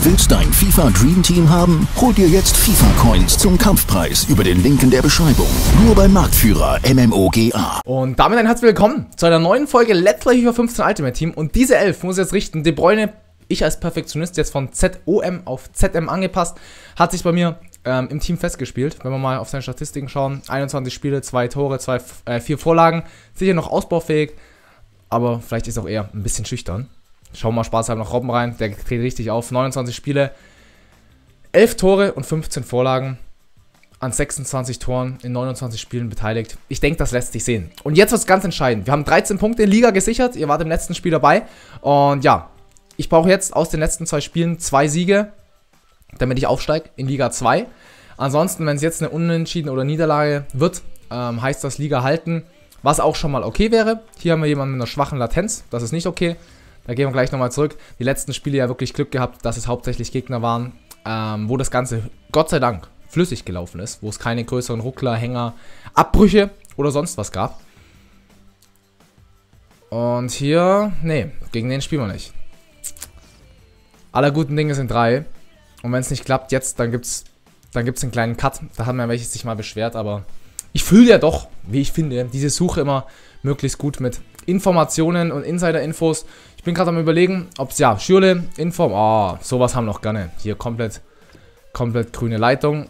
Du willst dein FIFA Dream Team haben? Hol dir jetzt FIFA Coins zum Kampfpreis über den Link in der Beschreibung. Nur beim Marktführer MMOGA. Und damit ein herzlich willkommen zu einer neuen Folge Let's Play FIFA 15 Ultimate Team. Und diese Elf muss jetzt richten. De Bruyne, ich als Perfektionist, jetzt von ZOM auf ZM angepasst, hat sich bei mir ähm, im Team festgespielt. Wenn wir mal auf seine Statistiken schauen, 21 Spiele, 2 Tore, 2, äh, 4 Vorlagen, sicher noch ausbaufähig, aber vielleicht ist auch eher ein bisschen schüchtern. Schauen wir mal Spaß haben noch Robben rein, der dreht richtig auf. 29 Spiele, 11 Tore und 15 Vorlagen an 26 Toren in 29 Spielen beteiligt. Ich denke, das lässt sich sehen. Und jetzt wird es ganz entscheidend. Wir haben 13 Punkte in Liga gesichert. Ihr wart im letzten Spiel dabei. Und ja, ich brauche jetzt aus den letzten zwei Spielen zwei Siege, damit ich aufsteige in Liga 2. Ansonsten, wenn es jetzt eine Unentschieden oder Niederlage wird, ähm, heißt das Liga halten, was auch schon mal okay wäre. Hier haben wir jemanden mit einer schwachen Latenz, das ist nicht okay. Da gehen wir gleich nochmal zurück. Die letzten Spiele ja wirklich Glück gehabt, dass es hauptsächlich Gegner waren, ähm, wo das Ganze Gott sei Dank flüssig gelaufen ist, wo es keine größeren Ruckler, Hänger, Abbrüche oder sonst was gab. Und hier, nee, gegen den spielen wir nicht. Aller guten Dinge sind drei. Und wenn es nicht klappt jetzt, dann gibt's, dann gibt's einen kleinen Cut. Da haben wir welche sich mal beschwert, aber ich fühle ja doch, wie ich finde, diese Suche immer möglichst gut mit Informationen und Insider-Infos. Ich bin gerade am überlegen, ob es ja, Schürle, Inform, oh, sowas haben noch gerne. Hier komplett, komplett grüne Leitung.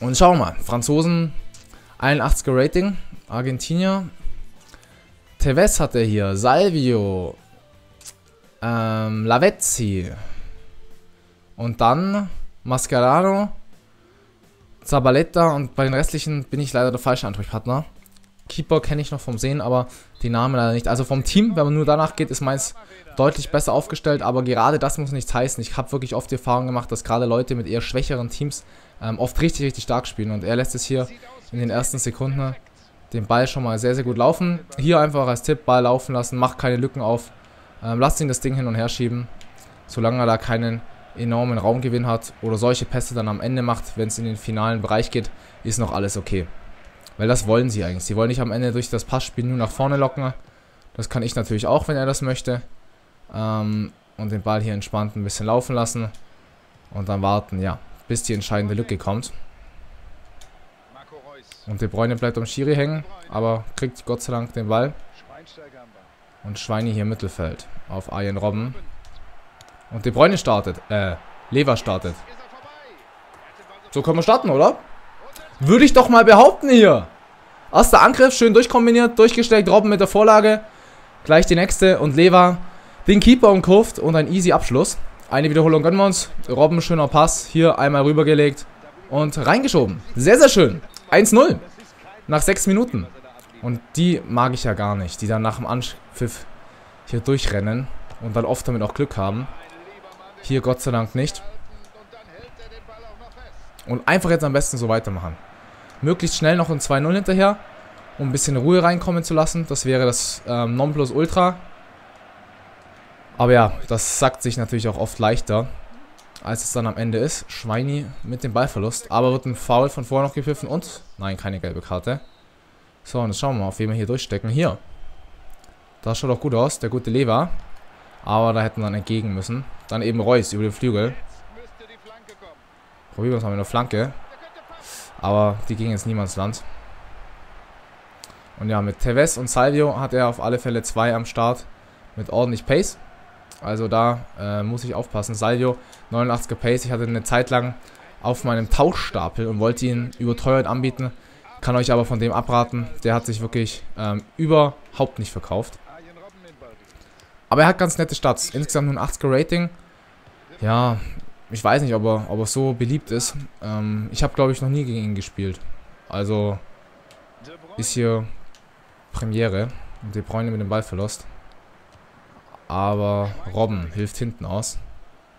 Und schauen wir mal, Franzosen, 81er Rating, Argentinier, Tevez hat er hier, Salvio, ähm, Lavezzi und dann Mascherano, Zabaleta und bei den restlichen bin ich leider der falsche Ansprechpartner. Keeper kenne ich noch vom Sehen, aber die Namen leider nicht. Also vom Team, wenn man nur danach geht, ist meins deutlich besser aufgestellt, aber gerade das muss nichts heißen. Ich habe wirklich oft die Erfahrung gemacht, dass gerade Leute mit eher schwächeren Teams ähm, oft richtig, richtig stark spielen und er lässt es hier in den ersten Sekunden den Ball schon mal sehr, sehr gut laufen. Hier einfach als Tipp, Ball laufen lassen, macht keine Lücken auf, ähm, lasst ihn das Ding hin und her schieben, solange er da keinen enormen Raumgewinn hat oder solche Pässe dann am Ende macht, wenn es in den finalen Bereich geht, ist noch alles okay. Weil das wollen sie eigentlich. Sie wollen nicht am Ende durch das Passspiel nur nach vorne locken. Das kann ich natürlich auch, wenn er das möchte. Ähm, und den Ball hier entspannt ein bisschen laufen lassen. Und dann warten, ja, bis die entscheidende Lücke kommt. Und De Bruyne bleibt am Schiri hängen, aber kriegt Gott sei Dank den Ball. Und Schweini hier im Mittelfeld auf Arjen Robben. Und De Bruyne startet, äh, Lever startet. So können wir starten, oder? Würde ich doch mal behaupten hier. Erster Angriff, schön durchkombiniert, durchgesteckt, Robben mit der Vorlage. Gleich die nächste und Lever den Keeper umkurft und ein easy Abschluss. Eine Wiederholung gönnen wir uns. Robben, schöner Pass. Hier einmal rübergelegt und reingeschoben. Sehr, sehr schön. 1-0. Nach 6 Minuten. Und die mag ich ja gar nicht, die dann nach dem Anpfiff hier durchrennen und dann oft damit auch Glück haben. Hier Gott sei Dank nicht. Und einfach jetzt am besten so weitermachen. Möglichst schnell noch ein 2-0 hinterher, um ein bisschen Ruhe reinkommen zu lassen. Das wäre das ähm, Nonplusultra. Aber ja, das sagt sich natürlich auch oft leichter, als es dann am Ende ist. Schweini mit dem Ballverlust. Aber wird ein Foul von vorher noch gepfiffen und... Nein, keine gelbe Karte. So, und jetzt schauen wir mal, auf wen wir hier durchstecken. Hier. Das schaut auch gut aus, der gute Lever. Aber da hätten wir dann entgegen müssen. Dann eben Reus über den Flügel. Probieren wir es mal mit einer Flanke. Aber die ging ins Niemandsland. Und ja, mit Tevez und Salvio hat er auf alle Fälle zwei am Start mit ordentlich Pace. Also da äh, muss ich aufpassen. Salvio, 89er Pace. Ich hatte eine Zeit lang auf meinem Tauschstapel und wollte ihn überteuert anbieten. Kann euch aber von dem abraten. Der hat sich wirklich ähm, überhaupt nicht verkauft. Aber er hat ganz nette Stats. Insgesamt nur ein 80er Rating. Ja, ich weiß nicht, ob er, ob er so beliebt ist. Ähm, ich habe, glaube ich, noch nie gegen ihn gespielt. Also ist hier Premiere. Und De Bruyne mit dem Ballverlust. Aber Robben hilft hinten aus.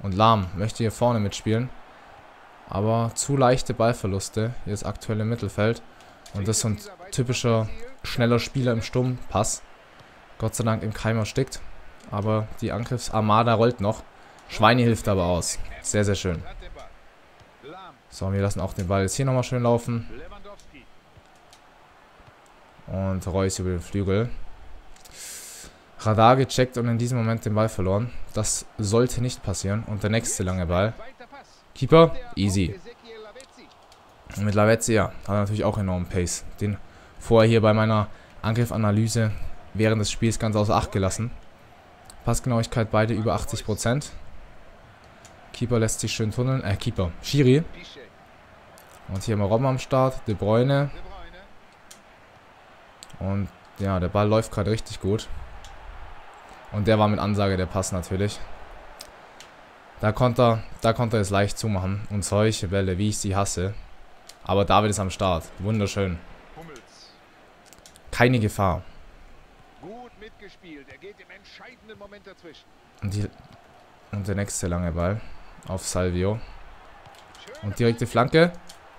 Und Lahm möchte hier vorne mitspielen. Aber zu leichte Ballverluste. Hier ist aktuell im Mittelfeld. Und das ist so ein typischer schneller Spieler im Sturmpass. Gott sei Dank im Keim erstickt. Aber die Angriffsarmada rollt noch. Schweine hilft aber aus. Sehr, sehr schön. So, wir lassen auch den Ball jetzt hier nochmal schön laufen. Und Reus über den Flügel. Radar gecheckt und in diesem Moment den Ball verloren. Das sollte nicht passieren. Und der nächste lange Ball. Keeper, easy. Und mit Lavezzi, ja, hat er natürlich auch enormen Pace. Den vorher hier bei meiner Angriffanalyse während des Spiels ganz außer Acht gelassen. Passgenauigkeit beide über 80%. Keeper lässt sich schön tunneln. Äh, Keeper. Schiri. Und hier haben wir Robben am Start. De Bruyne. Und ja, der Ball läuft gerade richtig gut. Und der war mit Ansage der Pass natürlich. Da konnte er, da konnte er es leicht zumachen. Und solche Bälle, wie ich sie hasse. Aber David ist am Start. Wunderschön. Keine Gefahr. Und, die, und der nächste lange Ball auf Salvio. Und direkte Flanke.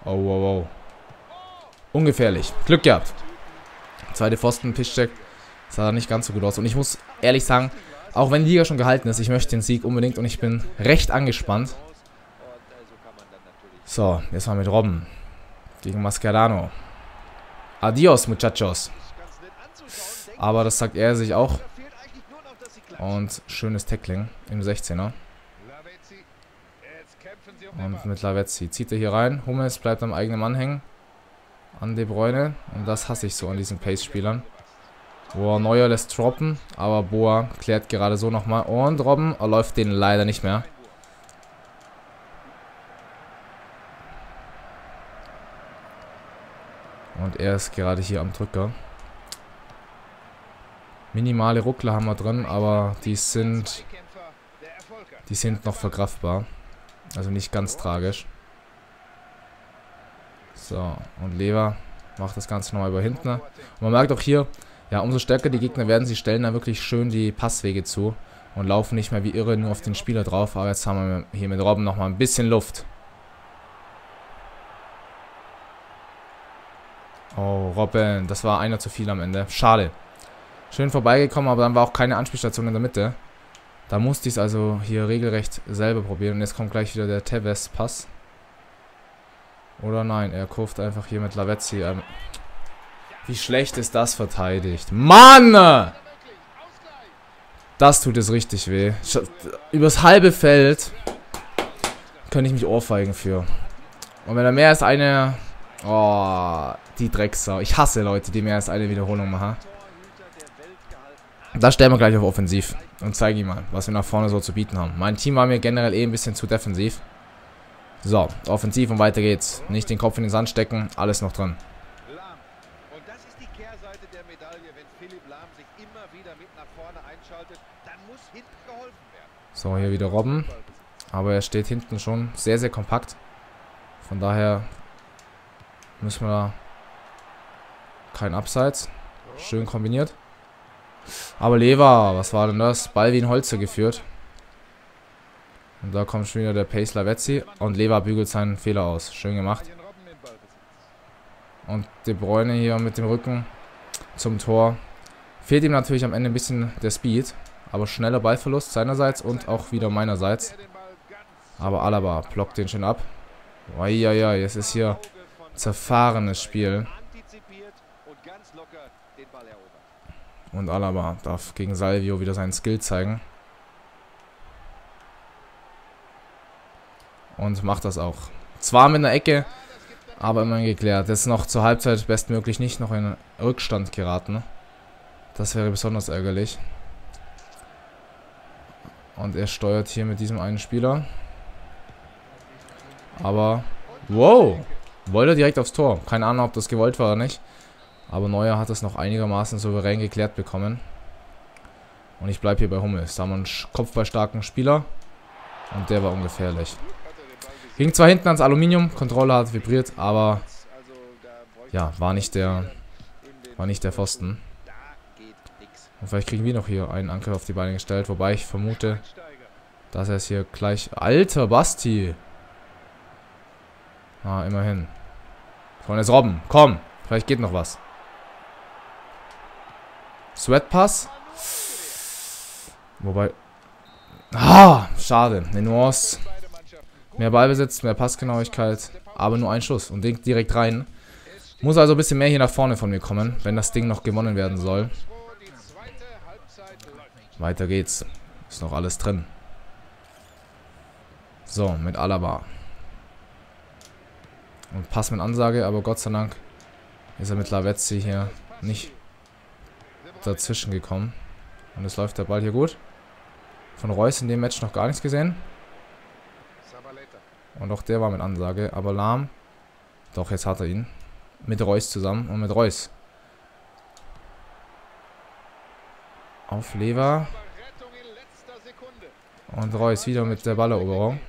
Oh, wow, wow. Ungefährlich. Glück gehabt. Zweite Pfosten, Piszczek. Sah nicht ganz so gut aus. Und ich muss ehrlich sagen, auch wenn die Liga schon gehalten ist, ich möchte den Sieg unbedingt und ich bin recht angespannt. So, jetzt mal mit Robben. Gegen Mascherano. Adios, muchachos. Aber das sagt er sich auch. Und schönes Tackling im 16er. Und mit Lavezzi zieht er hier rein. Hummels bleibt am eigenen Mann hängen. An De Bruyne. Und das hasse ich so an diesen Pace-Spielern. Boah, Neuer lässt droppen. Aber Boa klärt gerade so nochmal. Und Robben er läuft den leider nicht mehr. Und er ist gerade hier am Drücker. Minimale Ruckler haben wir drin, aber die sind, die sind noch verkraftbar. Also nicht ganz tragisch. So, und Lever macht das Ganze nochmal über hinten. Und man merkt auch hier, ja, umso stärker die Gegner werden, sie stellen da wirklich schön die Passwege zu und laufen nicht mehr wie irre nur auf den Spieler drauf. Aber jetzt haben wir hier mit Robben nochmal ein bisschen Luft. Oh, Robben, das war einer zu viel am Ende. Schade. Schön vorbeigekommen, aber dann war auch keine Anspielstation in der Mitte. Da musste ich es also hier regelrecht selber probieren. Und jetzt kommt gleich wieder der Tevez-Pass. Oder nein, er kurft einfach hier mit Lavezzi. Ähm, wie schlecht ist das verteidigt? Mann! Das tut es richtig weh. Übers halbe Feld könnte ich mich ohrfeigen für. Und wenn er mehr als eine... Oh, die Drecksau. Ich hasse Leute, die mehr als eine Wiederholung machen. Da stellen wir gleich auf Offensiv und zeige ihm mal, was wir nach vorne so zu bieten haben. Mein Team war mir generell eh ein bisschen zu defensiv. So, offensiv und weiter geht's. Nicht den Kopf in den Sand stecken, alles noch drin. So, hier wieder Robben. Aber er steht hinten schon sehr, sehr kompakt. Von daher müssen wir da kein Abseits. Schön kombiniert. Aber Lever, was war denn das? Ball wie ein Holzer geführt. Und da kommt schon wieder der Pace Lavezzi. Und Lever bügelt seinen Fehler aus. Schön gemacht. Und De Bruyne hier mit dem Rücken zum Tor. Fehlt ihm natürlich am Ende ein bisschen der Speed. Aber schneller Ballverlust seinerseits und auch wieder meinerseits. Aber Alaba blockt den schön ab. Uiuiui, es ist hier zerfahrenes Spiel. Und Alaba darf gegen Salvio wieder seinen Skill zeigen. Und macht das auch. Zwar mit einer Ecke, aber immerhin geklärt. Jetzt noch zur Halbzeit bestmöglich nicht noch in Rückstand geraten. Das wäre besonders ärgerlich. Und er steuert hier mit diesem einen Spieler. Aber, wow, wollte direkt aufs Tor. Keine Ahnung, ob das gewollt war oder nicht. Aber Neuer hat es noch einigermaßen souverän geklärt bekommen. Und ich bleibe hier bei Hummels. Da haben wir einen kopfballstarken Spieler. Und der war ungefährlich. Ging zwar hinten ans Aluminium, Kontrolle hat vibriert, aber ja, war nicht der war nicht der Pfosten. Und vielleicht kriegen wir noch hier einen Anker auf die Beine gestellt, wobei ich vermute, dass er es hier gleich... Alter, Basti! Ah, immerhin. Vorne ist Robben, komm! Vielleicht geht noch was. Sweatpass. Wobei... Ah, schade. Eine Nuance. Mehr Ballbesitz, mehr Passgenauigkeit. Aber nur ein Schuss und direkt rein. Muss also ein bisschen mehr hier nach vorne von mir kommen, wenn das Ding noch gewonnen werden soll. Weiter geht's. Ist noch alles drin. So, mit Alaba. Und Pass mit Ansage, aber Gott sei Dank ist er mit Lavezzi hier nicht dazwischen gekommen. Und es läuft der Ball hier gut. Von Reus in dem Match noch gar nichts gesehen. Und auch der war mit Ansage, aber lahm. Doch, jetzt hat er ihn. Mit Reus zusammen und mit Reus. Auf Lever. Und Reus wieder mit der Balleroberung.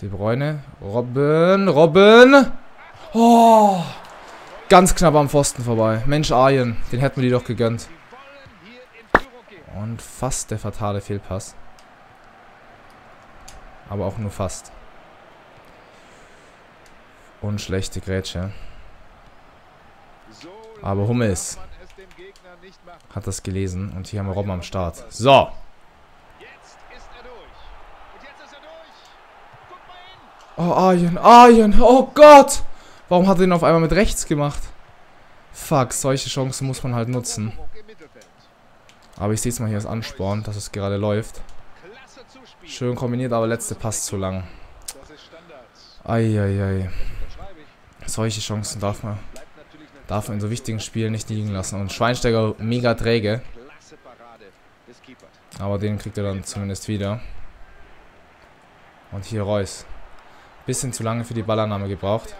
De Bruyne. Robben. Robben. Oh. Ganz knapp am Pfosten vorbei. Mensch, Arjen. Den hätten wir die doch gegönnt. Und fast der fatale Fehlpass. Aber auch nur fast. Und schlechte Grätsche. Aber Hummels hat das gelesen. Und hier haben wir Robben am Start. So. Oh, Arjen, Arjen, oh Gott! Warum hat er ihn auf einmal mit rechts gemacht? Fuck, solche Chancen muss man halt nutzen. Aber ich sehe es mal hier als Ansporn, dass es gerade läuft. Schön kombiniert, aber letzte Pass zu lang. Eieiei. Solche Chancen darf man, darf man in so wichtigen Spielen nicht liegen lassen. Und Schweinsteiger mega träge. Aber den kriegt er dann zumindest wieder. Und hier Reus. Bisschen zu lange für die Ballannahme gebraucht.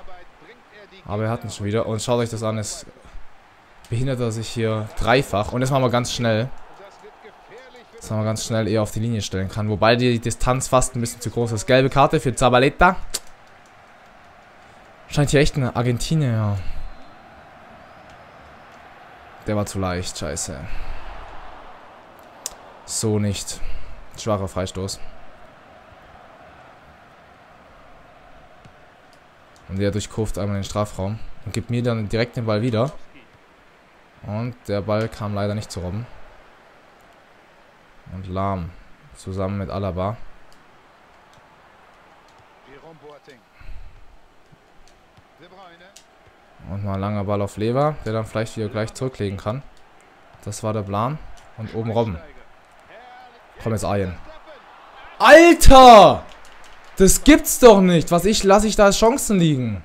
Aber er hat ihn schon wieder. Und schaut euch das an, es behindert er sich hier dreifach. Und das machen wir ganz schnell. Das machen wir ganz schnell eher auf die Linie stellen kann. Wobei die Distanz fast ein bisschen zu groß ist. Gelbe Karte für Zabaleta. Scheint hier echt eine Argentinier, ja. Der war zu leicht, scheiße. So nicht. Schwacher Freistoß. Und der durchkurft einmal den Strafraum und gibt mir dann direkt den Ball wieder. Und der Ball kam leider nicht zu Robben. Und Lahm zusammen mit Alaba. Und mal ein langer Ball auf Lever, der dann vielleicht wieder gleich zurücklegen kann. Das war der Plan. Und oben Robben. Komm jetzt Ayen. Alter! Das gibt's doch nicht. Was ich lasse ich da als Chancen liegen.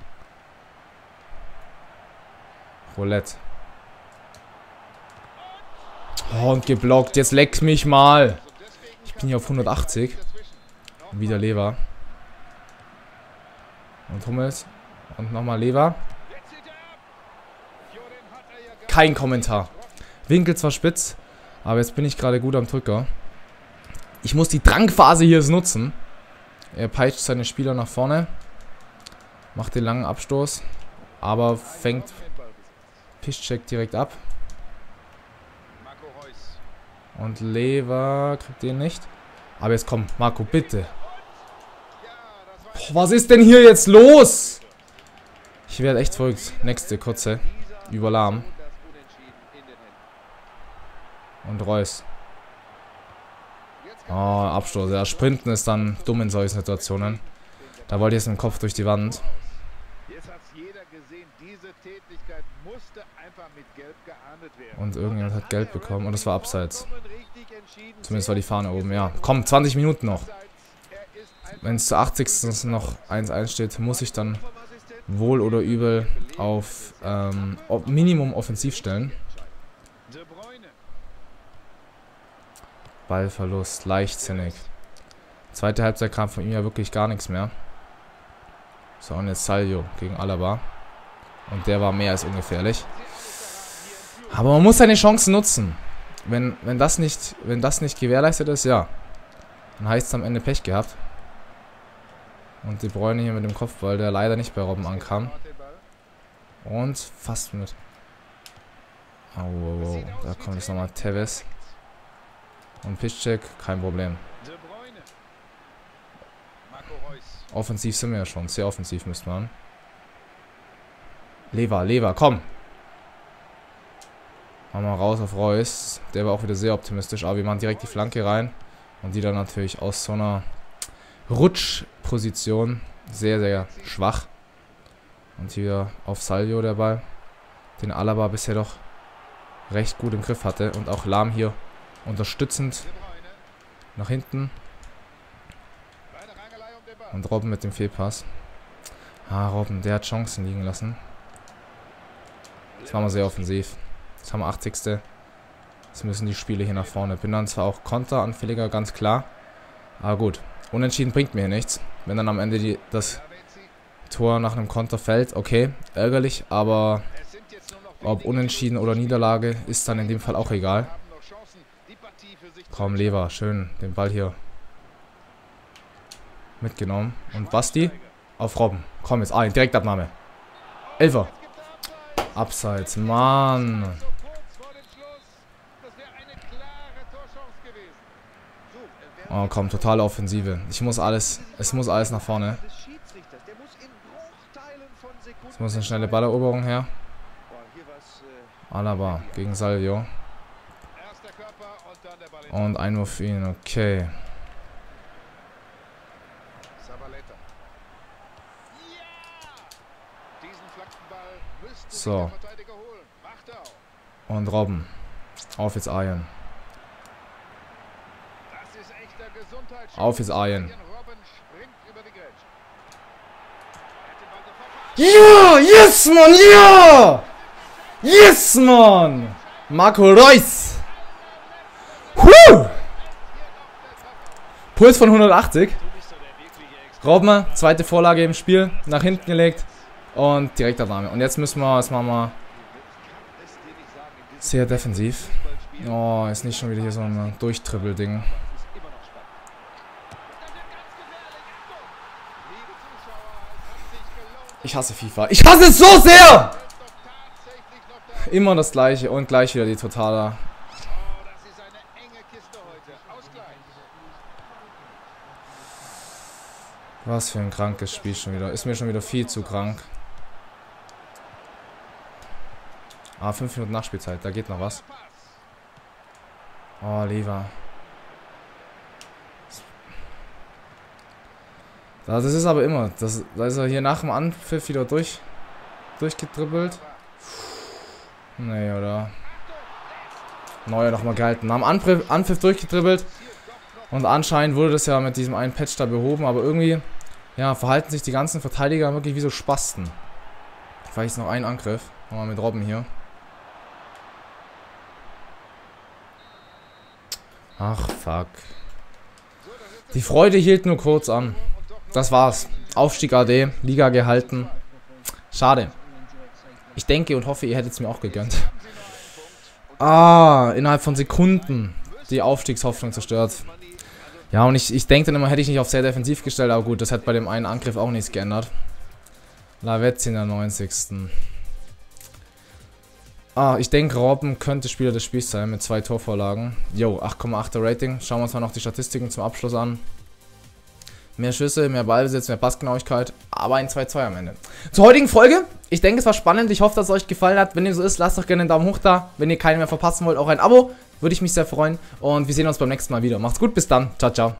Roulette. Oh, und geblockt. Jetzt leck mich mal. Ich bin hier auf 180. Wieder Lever. Und Hummels. Und nochmal Lever. Kein Kommentar. Winkel zwar spitz, aber jetzt bin ich gerade gut am Drücker. Ich muss die Drangphase hier nutzen. Er peitscht seine Spieler nach vorne. Macht den langen Abstoß. Aber fängt Piszczek direkt ab. Und Lever kriegt den nicht. Aber jetzt komm, Marco, bitte. Boah, was ist denn hier jetzt los? Ich werde echt verrückt. Nächste kurze. Über Lahm. Und Reus. Oh, Abstoß. Ja, Sprinten ist dann dumm in solchen Situationen. Da wollte ich jetzt den Kopf durch die Wand. Und irgendjemand hat Geld bekommen und es war abseits. Zumindest war die Fahne oben, ja. Komm, 20 Minuten noch. Wenn es zu 80. noch 1-1 steht, muss ich dann wohl oder übel auf ähm, Minimum offensiv stellen. Ballverlust, leichtsinnig. Zweite Halbzeit kam von ihm ja wirklich gar nichts mehr. So, und jetzt Salio gegen Alaba. Und der war mehr als ungefährlich. Aber man muss seine Chancen nutzen. Wenn, wenn, das nicht, wenn das nicht gewährleistet ist, ja. Dann heißt es am Ende Pech gehabt. Und die Bräune hier mit dem Kopfball, der leider nicht bei Robben ankam. Und fast mit. Oh, oh, oh. Da kommt jetzt nochmal Tevez. Und Piszczek, kein Problem. Offensiv sind wir ja schon. Sehr offensiv müsste man. Lever, Lever, komm. Machen wir raus auf Reus. Der war auch wieder sehr optimistisch. Aber wir machen direkt die Flanke rein. Und die dann natürlich aus so einer Rutschposition sehr, sehr schwach. Und hier auf Salvio der Ball. Den Alaba bisher doch recht gut im Griff hatte. Und auch Lahm hier Unterstützend. Nach hinten. Und Robben mit dem Fehlpass. Ah, Robben, der hat Chancen liegen lassen. Das waren wir sehr offensiv. Jetzt haben wir 80. Jetzt müssen die Spiele hier nach vorne. Bin dann zwar auch konteranfälliger, ganz klar. Aber gut. Unentschieden bringt mir nichts. Wenn dann am Ende die, das Tor nach einem Konter fällt, okay, ärgerlich, aber ob Unentschieden oder Niederlage ist dann in dem Fall auch egal. Komm, Lever, schön den Ball hier mitgenommen. Und Basti auf Robben. Komm jetzt, ein, Direktabnahme. Elfer. Abseits, Mann. Oh, komm, totale Offensive. Ich muss alles, es muss alles nach vorne. Es muss eine schnelle Balleroberung her. Alaba gegen Salvio. Und Einwurf für ihn, okay. So. Und Robben. Auf jetzt Iron. Auf jetzt Iron. Ja! Yes, Mann! Ja! Yes, Mann! Marco Reus! Huh! Puls von 180. Robben, zweite Vorlage im Spiel. Nach hinten gelegt. Und Direktabnahme. Und jetzt müssen wir, was machen wir? Sehr defensiv. Oh, ist nicht schon wieder hier so ein Durchtribbel-Ding. Ich hasse FIFA. Ich hasse es so sehr! Immer das gleiche und gleich wieder die totale. Was für ein krankes Spiel schon wieder. Ist mir schon wieder viel zu krank. Ah, 5 Minuten Nachspielzeit. Da geht noch was. Oh, Lever. Das ist aber immer. Das, da ist er hier nach dem Anpfiff wieder durch, durchgedribbelt. Nee, oder? Neuer nochmal gehalten. Nach dem Anpfiff, Anpfiff durchgedribbelt. Und anscheinend wurde das ja mit diesem einen Patch da behoben. Aber irgendwie, ja, verhalten sich die ganzen Verteidiger wirklich wie so Spasten. Vielleicht ist noch ein Angriff. Nochmal mit Robben hier. Ach, fuck. Die Freude hielt nur kurz an. Das war's. Aufstieg AD, Liga gehalten. Schade. Ich denke und hoffe, ihr hättet es mir auch gegönnt. Ah, innerhalb von Sekunden die Aufstiegshoffnung zerstört. Ja, und ich, ich denke dann immer, hätte ich nicht auf sehr defensiv gestellt, aber gut, das hat bei dem einen Angriff auch nichts geändert. Lavetzi in der 90. Ah, ich denke, Robben könnte Spieler des Spiels sein mit zwei Torvorlagen. Jo, 8,8er Rating. Schauen wir uns mal noch die Statistiken zum Abschluss an. Mehr Schüsse, mehr Ballbesitz, mehr Passgenauigkeit, aber ein 2-2 am Ende. Zur heutigen Folge. Ich denke, es war spannend. Ich hoffe, dass es euch gefallen hat. Wenn dem so ist, lasst doch gerne einen Daumen hoch da. Wenn ihr keine mehr verpassen wollt, auch ein Abo. Würde ich mich sehr freuen. Und wir sehen uns beim nächsten Mal wieder. Macht's gut, bis dann. Ciao, ciao.